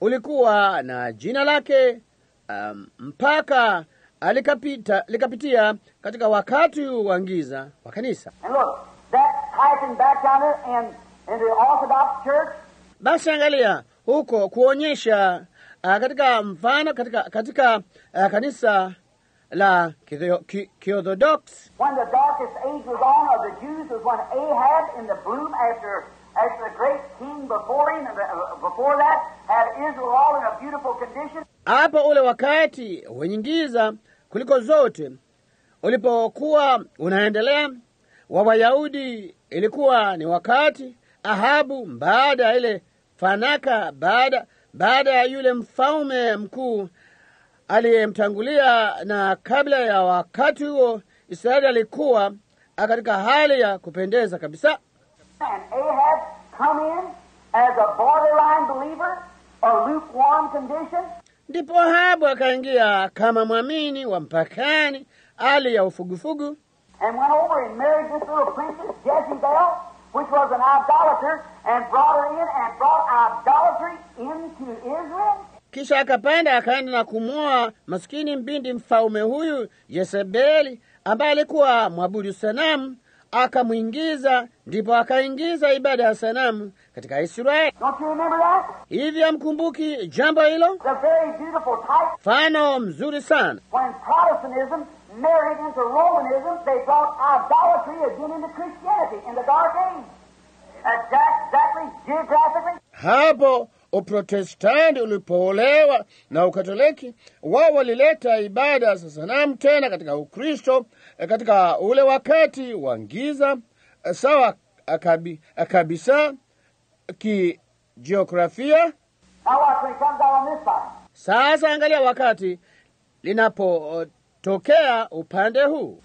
Ulikuwa na jina lake um, mpaka alikapita, likapitia katika wakati wa ngiza wa kanisa. Basi angalia huko kuonyesha uh, katika mfano katika, katika uh, kanisa la Kiorthodoksi Ki- After the great king before him and uh, before that had Israel all in a beautiful condition. hapo ule wakati wenye giza kuliko zote ulipokuwa unaendelea wa Wayahudi, ilikuwa ni wakati Ahabu baada ya ile fanaka, baada baada ya yule mfalme mkuu aliyemtangulia, na kabla ya wakati huo Israeli alikuwa katika hali ya kupendeza kabisa. And Ahab come in as a borderline believer, a lukewarm condition. Ndipo Ahabu akaingia kama mwamini wa mpakani, hali ya ufugufugu, and went over and married this little princess Jezebel, which was an idolater, and brought her in and brought idolatry into Israel. kisha akapanda akaenda na kumwoa maskini mbindi mfalme huyu Yezebeli, ambaye alikuwa mwabudu sanamu, akamwingiza, ndipo akaingiza ibada ya sanamu katika Israeli. Hivi hamkumbuki jambo hilo? Mfano mzuri sana. When Protestantism married into Romanism, they brought idolatry again into Christianity in the Dark Age. Exact, exactly, geographically. Hapo Uprotestanti ulipoolewa na Ukatoliki, wao walileta ibada za sanamu tena katika Ukristo katika ule wakati wa giza eh, sawa akabi, kabisa kijiografia. Sasa angalia wakati linapotokea upande huu.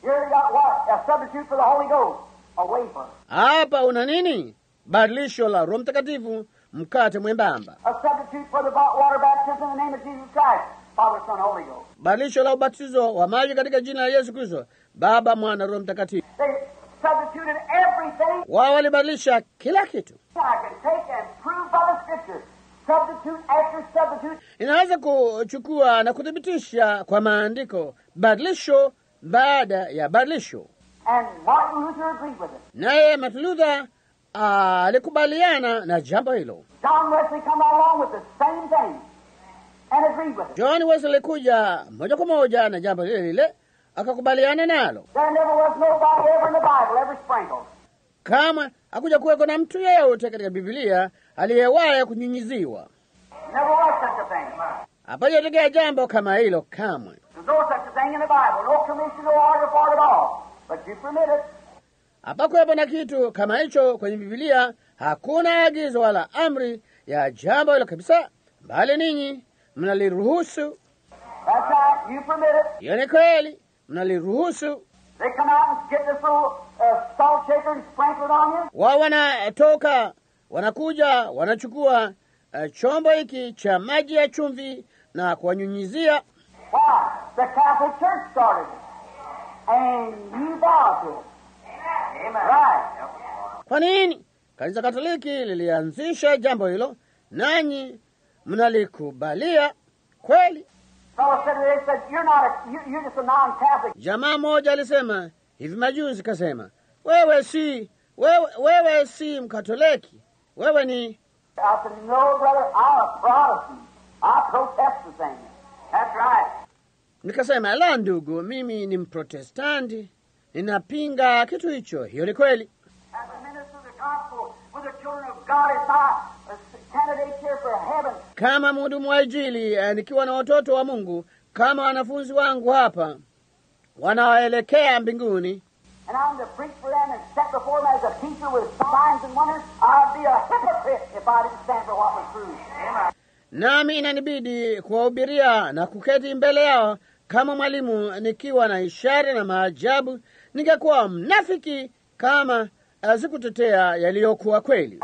Hapa, una nini? Badilisho la Roho Mtakatifu, mkate mwembamba. Badilisho la ubatizo wa maji katika jina la Yesu Kristo, Baba, Mwana, Roho Mtakatifu. Wao walibadilisha kila kitu. Inaweza kuchukua na kuthibitisha kwa maandiko badilisho baada ya badilisho. Naye Martin Luther ah, alikubaliana na jambo hilo. John Wesley alikuja moja kwa moja na jambo lile lile akakubaliana nalo. Kama hakuja kuweko na mtu yeyote katika Biblia aliyewahi kunyunyiziwa, hapajatokea jambo kama hilo kamwe. Hapakuwepo na kitu kama hicho kwenye Biblia. Hakuna agizo wala amri ya jambo hilo kabisa, bali ninyi mnaliruhusu. Hiyo ni kweli, mnaliruhusu. They come out and get this little uh, salt shaker and sprinkle it on you. Wao wanatoka wanakuja, wanachukua uh, chombo hiki cha maji ya chumvi na kuwanyunyizia. Why? The Catholic Church started it. And you bow to it. Amen. Right. Kwa nini? Kanisa Katoliki lilianzisha jambo hilo, nanyi mnalikubalia kweli. Jamaa mmoja alisema hivi majuzi, kasema wewe si wewe, wewe si Mkatoliki, wewe ni. Nikasema la, ndugu, mimi ni Mprotestanti, ninapinga kitu hicho. Hiyo ni kweli. Kama mhudumu wa Injili eh, nikiwa na watoto wa Mungu kama wanafunzi wangu hapa wanaoelekea mbinguni, nami inanibidi kuwahubiria na kuketi mbele yao kama mwalimu nikiwa na ishara na maajabu. Ningekuwa mnafiki kama eh, sikutetea yaliyokuwa kweli.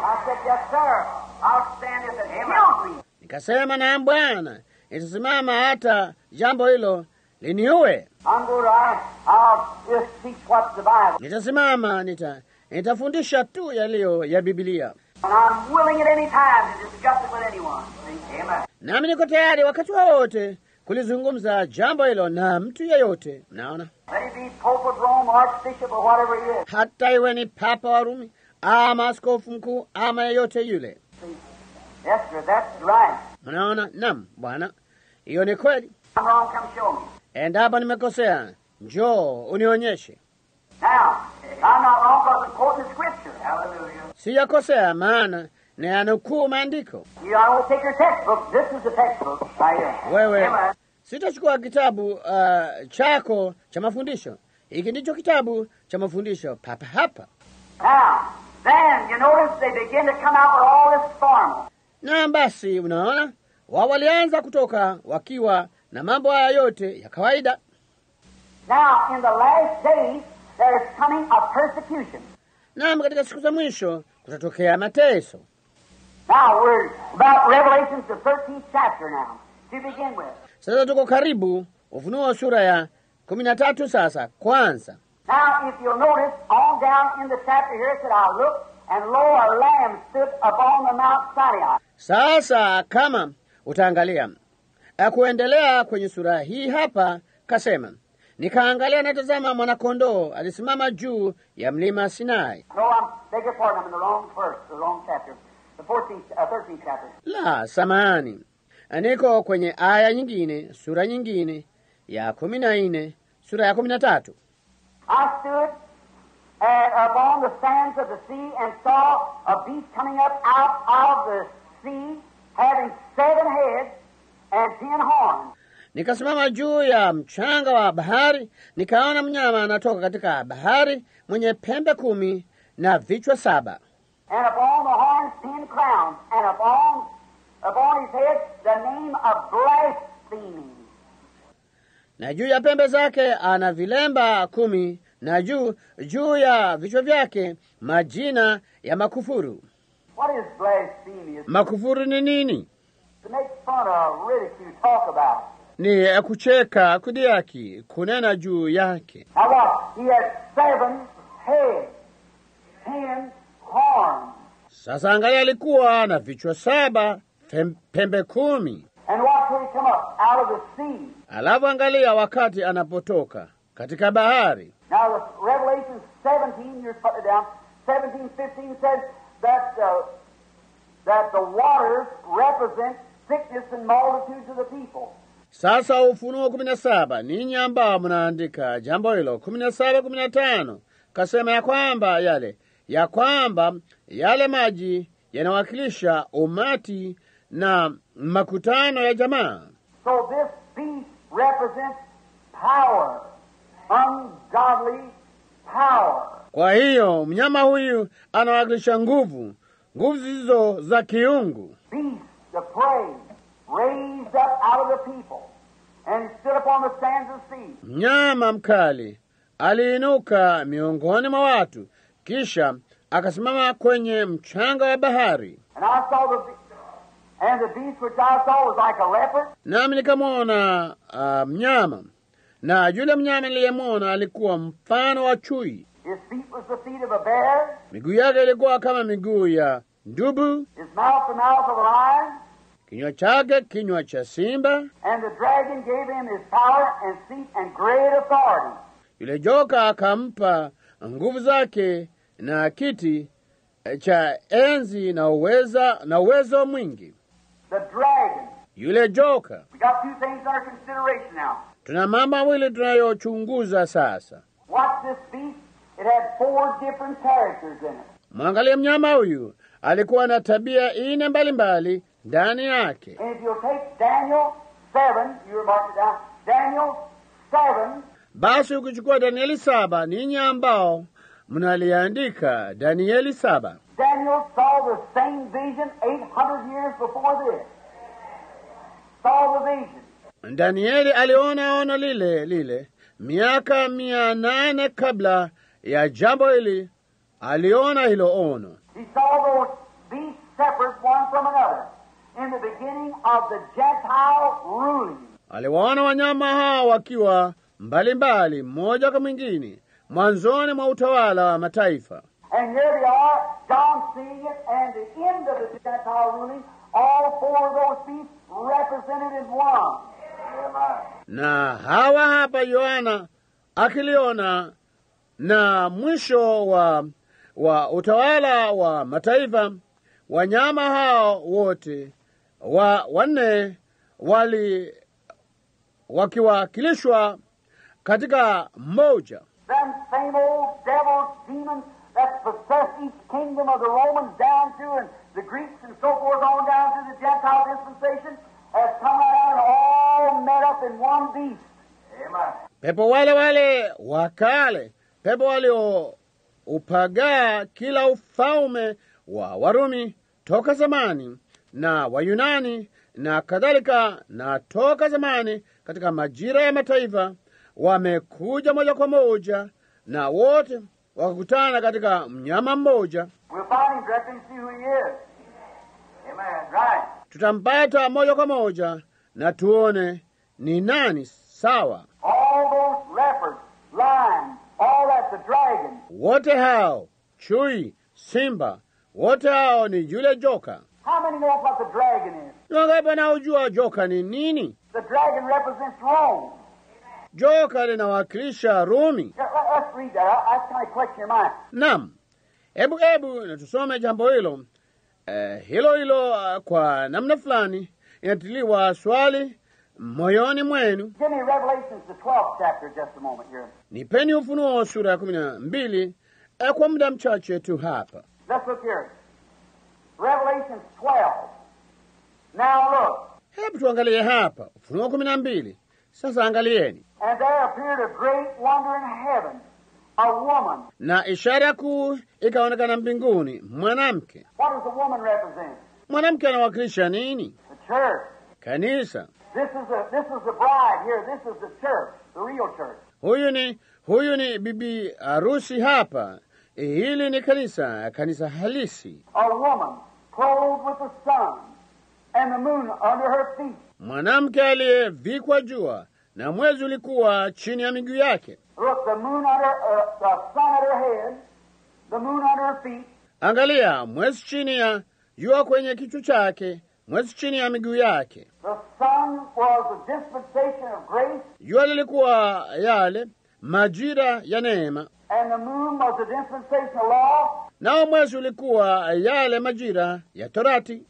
Nikasema, naam Bwana, nitasimama hata jambo hilo liniue. I'm going to, I, I'll just teach what's the Bible. Nitasimama, nita nitafundisha tu yaliyo ya Biblia, And I'm willing at any time to discuss it with anyone. See? Amen. nami niko tayari wakati wowote kulizungumza jambo hilo na mtu yeyote. Mnaona, Let it be Pope of Rome, Archbishop, or whatever he is. hata iwe ni papa wa Rumi ama askofu mkuu ama yeyote yule. Yes, sir, that's right. Mnaona, naam Bwana, hiyo ni kweli. Endapo nimekosea, njoo unionyeshe. Sijakosea, maana na yanukuu maandiko. You, I won't take your textbook. This is the textbook right here. Wewe sitachukua kitabu uh, chako cha mafundisho. Hiki ndicho kitabu cha mafundisho papa hapa. Now, then, you notice they begin to come out with all this formal. Na basi, unaona wao walianza kutoka wakiwa na mambo haya yote ya kawaida. Now, in the last days, there's coming a persecution. Naam, katika siku za mwisho kutatokea mateso. Now, we're about Revelations, the 13th chapter now, to begin with. Sasa tuko karibu Ufunuo sura ya kumi na tatu. Sasa kwanza, Now, if you'll notice, on down in the chapter here, it said, I looked, and lo, a lamb stood upon the Mount Sinai. sasa kama utaangalia akuendelea kwenye sura hii hapa, kasema nikaangalia, natazama mwanakondoo alisimama juu ya mlima Sinai. No, I'm, beg your pardon, in the wrong verse, the wrong chapter. The 14th, 13th chapter. La, samahani, niko kwenye aya nyingine, sura nyingine ya kumi na nne, sura ya kumi na tatu. I stood uh, upon the sands of the sea and saw a beast coming up out of the sea, having seven heads and ten horns. Nikasimama juu ya mchanga wa bahari, nikaona mnyama anatoka katika bahari mwenye pembe kumi na vichwa saba, and upon the horns ten crowns, and upon upon his head the name of blasphemy. Na juu ya pembe zake ana vilemba kumi, na juu juu ya vichwa vyake majina ya makufuru. Makufuru ni nini? ni kucheka, kudiaki, kunena juu yake. Sasa angalia, alikuwa na vichwa saba, pembe kumi. And watch when he come up out of the sea. Alafu angalia wakati anapotoka katika bahari. Now, the Revelation 17, you're down, 17, 15 says that, uh, that the waters represent sickness and multitudes of the people. Sasa Ufunuo kumi na saba, ninyi ambao mnaandika jambo hilo, kumi na saba kumi na tano kasema ya kwamba yale ya kwamba yale maji yanawakilisha umati na makutano ya jamaa. So this beast represents power, ungodly power. Kwa hiyo mnyama huyu anawakilisha nguvu, nguvu zilizo za kiungu. Beast, the prey, raised up out of the people and stood upon the sands of sea. Mnyama mkali aliinuka miongoni mwa watu, kisha akasimama kwenye mchanga wa bahari. And I saw the Nami nikamwona uh, mnyama, na yule mnyama niliyemwona alikuwa mfano wa chui. his feet was the feet of a bear, Miguu yake ilikuwa kama miguu ya ndubu, his mouth the mouth of a lion, kinywa chake kinywa cha simba. and the dragon gave him his power and seat and great authority. Yule joka akampa nguvu zake na kiti eh, cha enzi na uweza na uwezo mwingi. The dragon. Yule joka, We got two things our consideration now. tuna mambo mawili tunayochunguza sasa. Watch this beast. It had four different characters in it. Mwangalie mnyama huyu, alikuwa na tabia ine mbalimbali ndani yake. And if you'll take Daniel 7, you mark it down, Daniel 7, Basi ukichukua Danieli saba, ninyi ambao mnaliandika Danieli saba, Daniel saw the same vision 800 years before this. Saw the vision. Danieli aliona ono lile lile miaka mia nane kabla ya jambo hili, aliona hilo ono. He saw those beasts separate one from another in the beginning of the Gentile ruling. Aliwaona wanyama hawa wakiwa mbalimbali, mmoja kwa mwingine, mwanzoni mwa utawala wa mataifa. And here they are, John seeing it, and the end of the Gentile ruling, all four of those beasts represented in one. Na hawa hapa Yohana akiliona na mwisho wa, wa utawala wa mataifa, wanyama hao wote wa wanne wali wakiwakilishwa katika mmoja. Them same old devils, demons that possess each kingdom of the Romans down through and the Greeks and so forth on down to the Gentile dispensation has come out and all met up in one beast. Amen. Pepo wale wale wakale, pepo walioupagaa kila ufalme wa Warumi toka zamani na Wayunani na kadhalika, na toka zamani katika majira ya mataifa, wamekuja moja kwa moja na wote wakakutana katika mnyama mmoja. Right. Tutampata moja kwa moja na tuone ni nani. Sawa, wote hao chui, simba, wote hao ni yule joka. Wangapi wanaojua joka ni nini? The dragon represents Rome. Joka linawakilisha Rumi. Naam, hebu hebu na tusome jambo hilo eh, hilo hilo uh, kwa namna fulani inatiliwa swali moyoni mwenu. Give me Revelations, the 12th chapter, just a moment here. Nipeni Ufunuo sura ya kumi na mbili eh, kwa muda mchache tu hapa. Let's look 12. Now look. Hebu tuangalie hapa Ufunuo kumi na mbili. Sasa angalieni, Na ishara kuu ikaonekana mbinguni, mwanamke. Mwanamke anawakilisha nini? Kanisa. Huyu ni huyu ni bibi harusi hapa. Hili ni kanisa, kanisa halisi. A woman clothed with the sun and the moon under her feet. mwanamke aliyevikwa jua na mwezi ulikuwa chini ya miguu yake. Angalia, mwezi chini ya jua kwenye kichwa chake, mwezi chini ya miguu yake. Jua lilikuwa yale majira ya neema, and the moon was a dispensation of law. nao mwezi ulikuwa yale majira ya torati.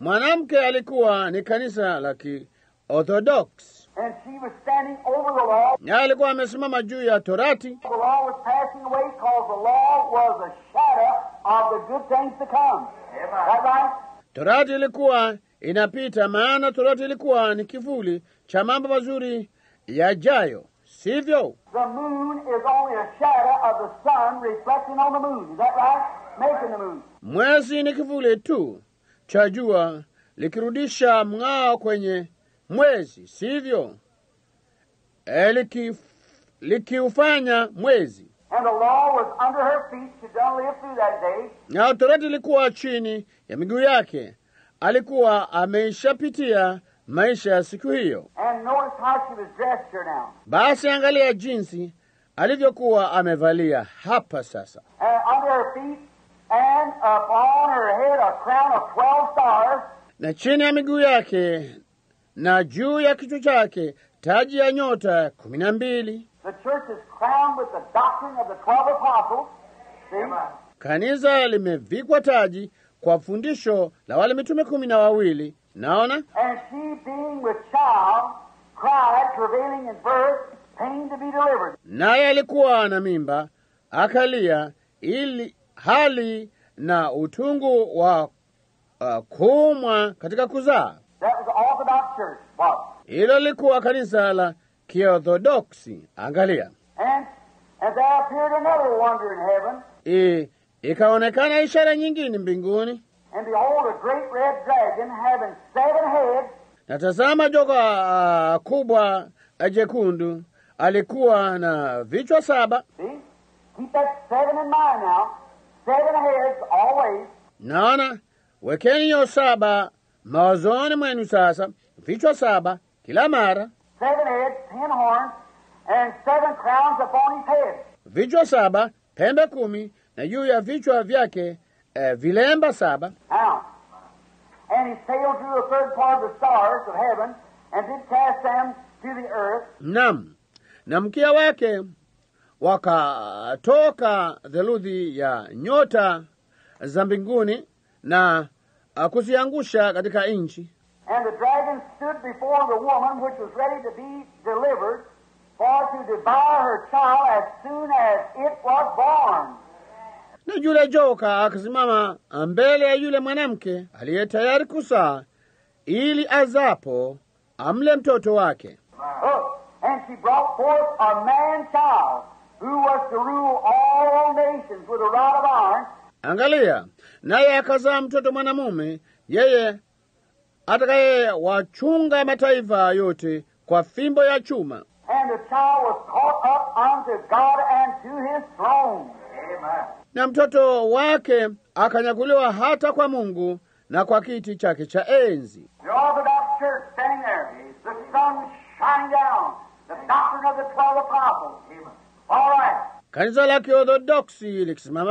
Mwanamke alikuwa ni kanisa la Kiorthodox, and she was standing over the law. na alikuwa amesimama juu ya torati. The law was passing away because the law was a shadow of the good things to come. Is that right? Torati ilikuwa inapita, maana torati ilikuwa ni kivuli cha mambo mazuri yajayo, sivyo? The moon is only a shadow of the sun reflecting on the moon. Is that right? Making the moon. Mwezi ni kivuli tu cha jua likirudisha mng'ao kwenye mwezi, sivyo? E, liki, likiufanya mwezi. That day. Na torati ilikuwa chini ya miguu yake, alikuwa ameishapitia maisha ya siku hiyo. Basi angalia jinsi alivyokuwa amevalia hapa sasa, And under her feet and upon her head a crown of twelve stars. na chini ya miguu yake na juu ya kichwa chake taji ya nyota kumi na mbili. The church is crowned with the doctrine of the twelve apostles. See? Kanisa limevikwa taji kwa fundisho la wale mitume kumi na wawili. Naona And she being with child cried, travailing in birth, pain to be delivered. naye alikuwa na mimba akalia, ili hali na utungu wa uh, kuumwa katika kuzaa. Hilo lilikuwa kanisa la Kiorthodoksi. Angalia, And and there appeared another wonder in heaven, I, ikaonekana ishara nyingine mbinguni, and behold, a great red dragon having seven heads. Na tazama, joka uh, kubwa uh, jekundu. Alikuwa na vichwa saba. Naona, wekeni hiyo saba mawazoni mwenu sasa, vichwa saba kila mara, Seven heads, ten horns, and seven crowns upon his head. vichwa saba, pembe kumi, na juu ya vichwa vyake eh, vilemba saba. Now, and he sailed through the third part of the stars of heaven, and did cast them to the earth. Nam, na mkia wake wakatoka theluthi ya nyota za mbinguni na uh, kuziangusha katika nchi. And the dragon stood before the woman which was ready to be delivered, for to devour her child as soon as it was born. Na yule joka akasimama mbele ya yule mwanamke aliye tayari kusaa ili azapo amle mtoto wake. Oh, and she brought forth a man child, who was to rule all nations with a rod of iron, Angalia, naye akazaa mtoto mwanamume, yeye atakaye wachunga mataifa yote kwa fimbo ya chuma. and the child was caught up unto God and to his throne. Amen. na mtoto wake akanyakuliwa hata kwa Mungu na kwa kiti chake cha enzi. Kanisa la Kiorthodoksi likisimama